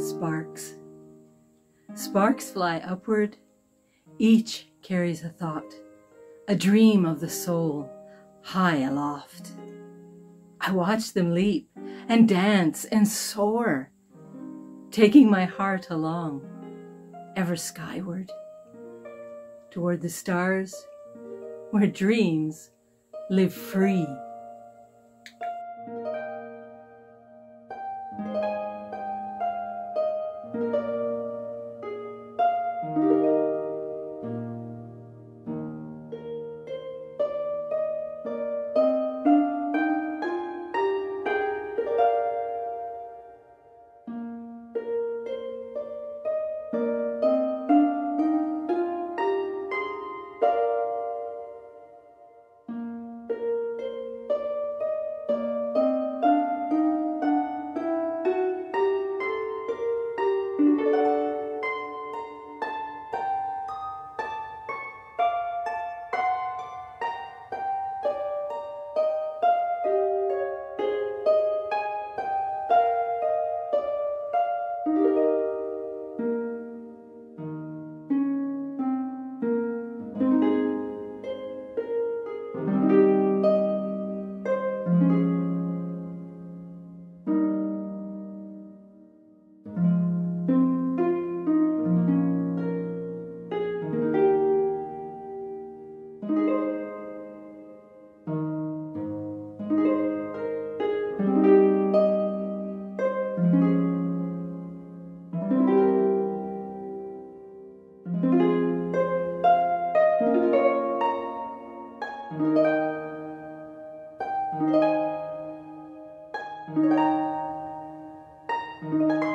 Sparks. Sparks fly upward. Each carries a thought, a dream of the soul, high aloft. I watch them leap and dance and soar, taking my heart along, ever skyward, toward the stars where dreams live free. thank you